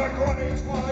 the great one.